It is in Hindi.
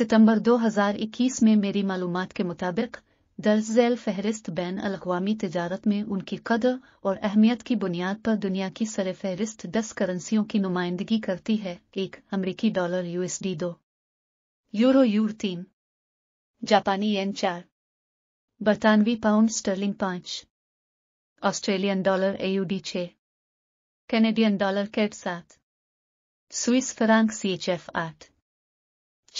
सितंबर 2021 में मेरी मालूम के मुताबिक दर्ज झैल फहरिस्त बैन अवी तजारत में उनकी कदर और अहमियत की बुनियाद पर दुनिया की सर फहरिस्त दस करेंसियों की नुमाइंदगी करती है, एक अमरीकी डॉलर यूएसडी दो। यूरो यूर तीन। जापानी एन चार। बरतानवी पाउंड स्टर्लिंग पाँच। ऑस्ट्रेलियन डॉलर एयूडी छः। कैनेडियन डॉलर कैट सात। Swiss franc